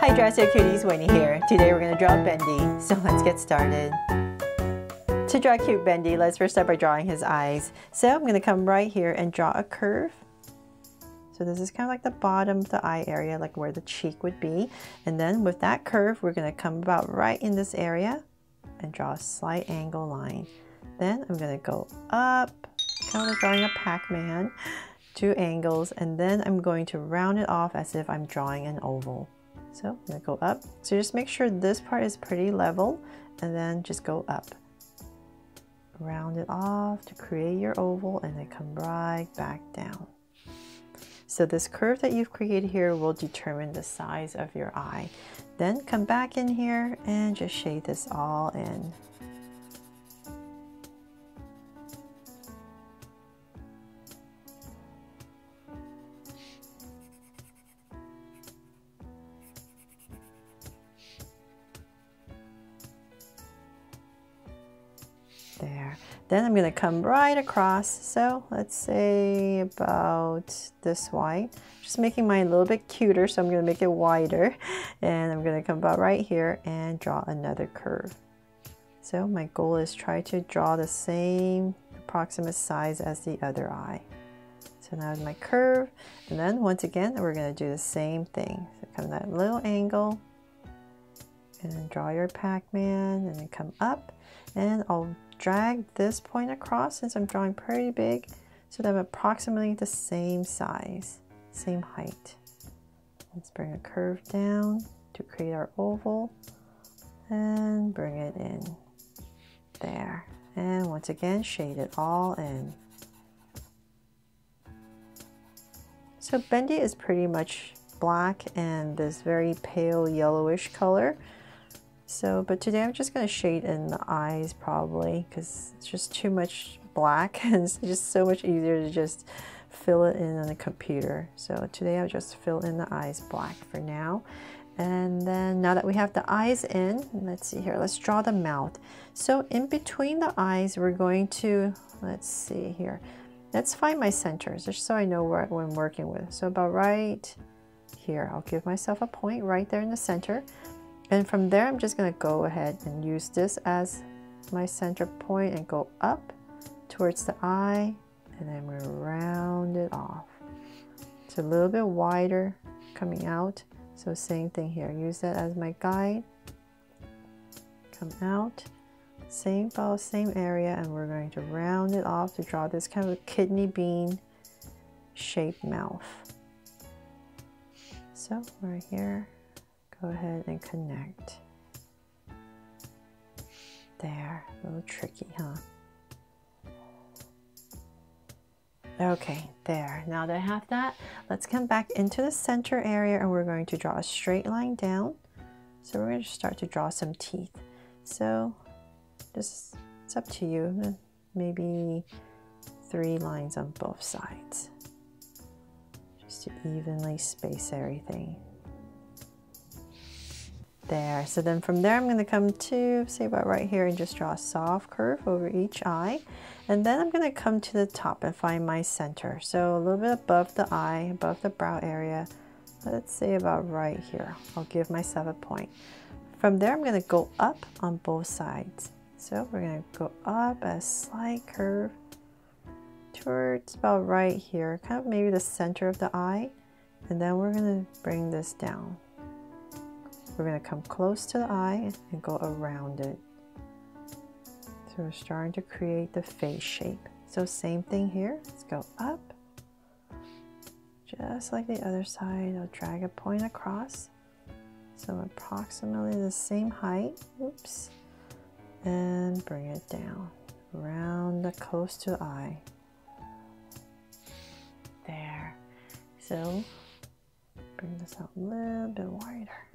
Hi Draw So Cuties, Wenn here. Today we're going to draw Bendy, so let's get started. To draw cute Bendy, let's first start by drawing his eyes. So I'm going to come right here and draw a curve. So this is kind of like the bottom of the eye area, like where the cheek would be. And then with that curve, we're going to come about right in this area and draw a slight angle line. Then I'm going to go up, kind of like drawing a Pac-Man two angles and then I'm going to round it off as if I'm drawing an oval. So I'm to go up. So just make sure this part is pretty level and then just go up. Round it off to create your oval and then come right back down. So this curve that you've created here will determine the size of your eye. Then come back in here and just shade this all in. There. Then I'm going to come right across. So let's say about this wide. Just making mine a little bit cuter, so I'm going to make it wider. And I'm going to come about right here and draw another curve. So my goal is try to draw the same approximate size as the other eye. So now my curve, and then once again, we're going to do the same thing. So come that little angle, and then draw your Pac-Man, and then come up, and I'll drag this point across since I'm drawing pretty big so that I'm approximately the same size, same height. Let's bring a curve down to create our oval and bring it in there. And once again, shade it all in. So Bendy is pretty much black and this very pale yellowish color. So, but today I'm just going to shade in the eyes probably because it's just too much black and it's just so much easier to just fill it in on the computer. So today I'll just fill in the eyes black for now. And then now that we have the eyes in, let's see here, let's draw the mouth. So in between the eyes, we're going to, let's see here, let's find my centers just so I know what I'm working with. So about right here, I'll give myself a point right there in the center. And from there, I'm just going to go ahead and use this as my center point and go up towards the eye and then we round it off. It's a little bit wider coming out. So same thing here, use that as my guide. Come out, same ball, same area, and we're going to round it off to draw this kind of a kidney bean shaped mouth. So right here, go ahead and connect. There, a little tricky, huh? Okay, there. Now that I have that, let's come back into the center area and we're going to draw a straight line down. So we're going to start to draw some teeth. So just, it's up to you. Maybe three lines on both sides. Just to evenly space everything there. So then from there, I'm going to come to, say about right here and just draw a soft curve over each eye. And then I'm going to come to the top and find my center. So a little bit above the eye, above the brow area. Let's say about right here. I'll give myself a point. From there, I'm going to go up on both sides. So we're going to go up a slight curve towards about right here, kind of maybe the center of the eye. And then we're going to bring this down. We're going to come close to the eye and go around it. So we're starting to create the face shape. So same thing here. Let's go up. Just like the other side, I'll drag a point across. So approximately the same height. Oops. And bring it down. Around the close to the eye. There. So bring this out a little bit wider.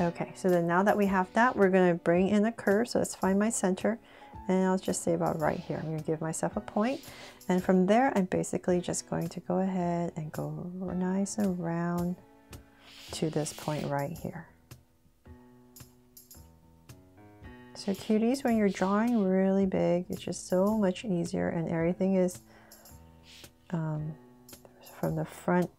Okay, so then now that we have that, we're going to bring in a curve. So let's find my center. And I'll just say about right here. I'm to give myself a point. And from there, I'm basically just going to go ahead and go nice and round to this point right here. So cuties, when you're drawing really big, it's just so much easier and everything is um, from the front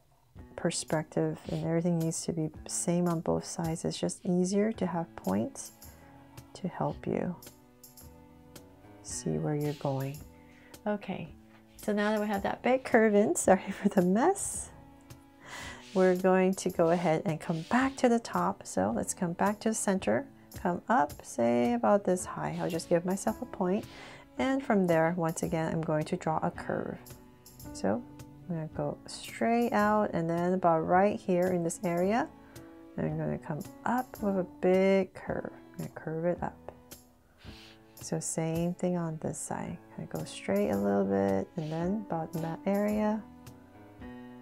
perspective and everything needs to be same on both sides. It's just easier to have points to help you see where you're going. Okay, so now that we have that big curve in, sorry for the mess, we're going to go ahead and come back to the top. So let's come back to the center, come up, say about this high. I'll just give myself a point. And from there, once again, I'm going to draw a curve. So I'm to go straight out and then about right here in this area, I'm going to come up with a big curve. I'm to curve it up. So same thing on this side. Of go straight a little bit and then about in that area,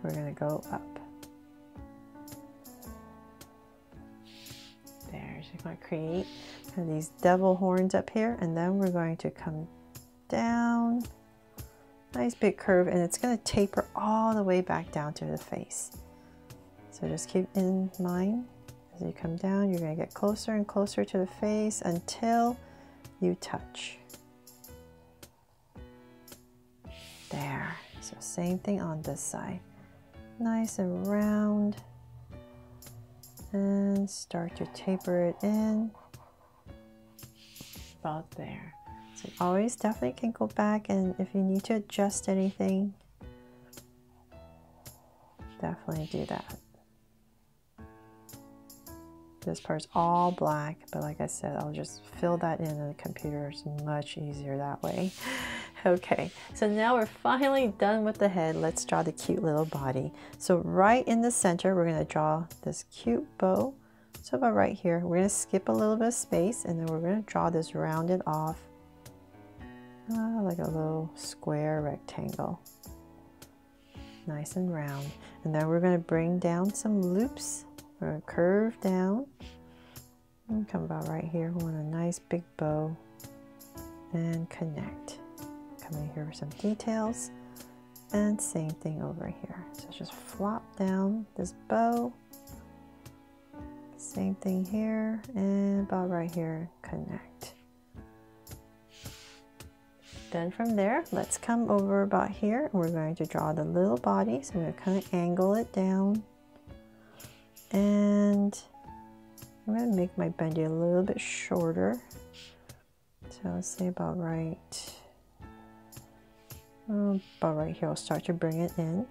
we're going to go up. There, so to create kind of these devil horns up here and then we're going to come down. Nice big curve and it's going to taper all the way back down to the face. So just keep in mind as you come down, you're going to get closer and closer to the face until you touch. There. So same thing on this side. Nice and round. And start to taper it in. About there. So always definitely can go back and if you need to adjust anything, definitely do that. This part's all black, but like I said, I'll just fill that in and the computer. It's much easier that way. Okay, so now we're finally done with the head. Let's draw the cute little body. So right in the center, we're gonna draw this cute bow. So about right here, we're gonna skip a little bit of space and then we're gonna draw this rounded off uh, like a little square rectangle. Nice and round. And then we're gonna bring down some loops we're to curve down and come about right here. We want a nice big bow and connect. Come in here with some details and same thing over here. So just flop down this bow. Same thing here and about right here, connect. Then from there, let's come over about here. We're going to draw the little body. So we're going to kind of angle it down and I'm going to make my bendy a little bit shorter. So let's say about right, um, about right here, I'll start to bring it in.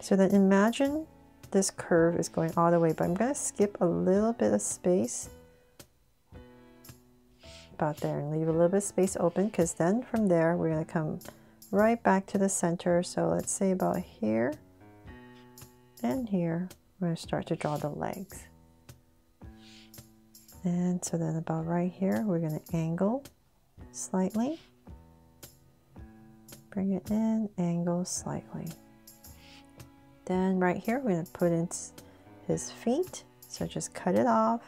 So then imagine this curve is going all the way, but I'm going to skip a little bit of space there and leave a little bit of space open because then from there we're going to come right back to the center. So let's say about here and here, we're going to start to draw the legs. And so then about right here, we're going to angle slightly. Bring it in, angle slightly. Then right here, we're going to put in his feet. So just cut it off.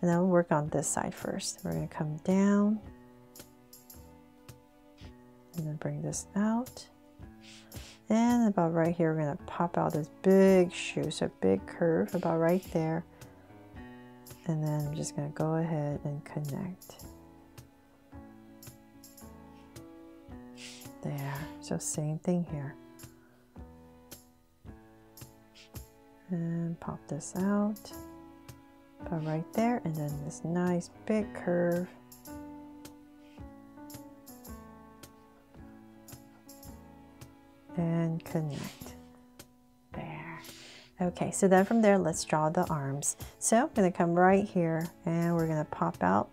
And then we'll work on this side first. We're going to come down and then bring this out. And about right here, we're gonna pop out this big shoe, so big curve about right there. And then I'm just gonna go ahead and connect. There, so same thing here. And pop this out, about right there, and then this nice big curve and connect. There. Okay, so then from there, let's draw the arms. So I'm gonna come right here and we're gonna pop out,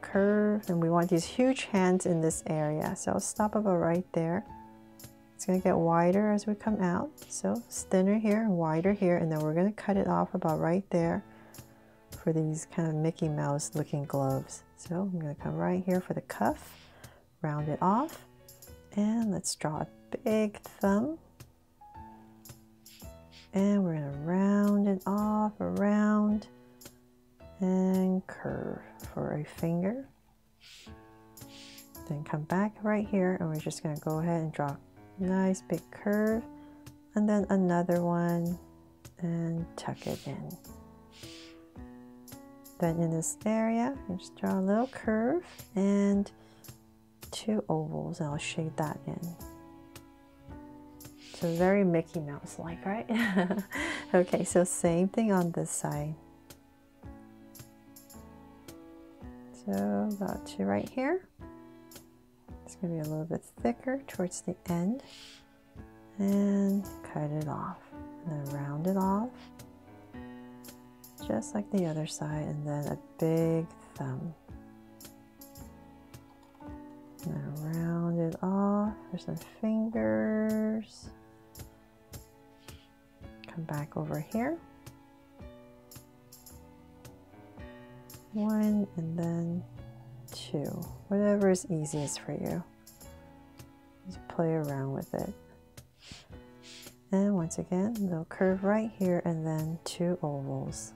curve, and we want these huge hands in this area. So I'll stop about right there. It's gonna get wider as we come out. So it's thinner here and wider here, and then we're gonna cut it off about right there for these kind of Mickey Mouse looking gloves. So I'm gonna come right here for the cuff, round it off, and let's draw a big thumb. And we're going to round it off around and curve for a finger. Then come back right here and we're just going to go ahead and draw nice big curve and then another one and tuck it in. Then in this area, you just draw a little curve and two ovals and I'll shade that in. So very Mickey Mouse like, right? okay, so same thing on this side. So about two right here. It's going to be a little bit thicker towards the end. And cut it off. And then round it off. Just like the other side. And then a big thumb. And round it off. There's some fingers come back over here. One and then two, whatever is easiest for you. Just play around with it. And once again, little curve right here and then two ovals.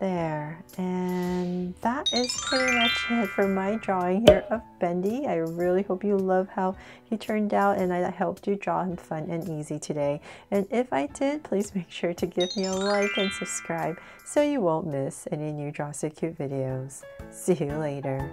There, and that is pretty much it for my drawing here of Bendy. I really hope you love how he turned out and I helped you draw him fun and easy today. And if I did, please make sure to give me a like and subscribe so you won't miss any new Draw So Cute videos. See you later.